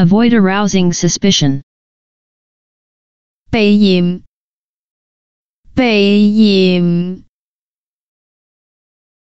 Avoid arousing suspicion.